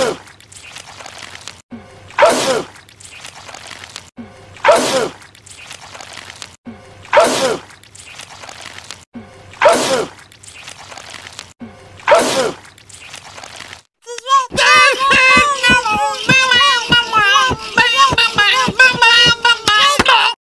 Ugh.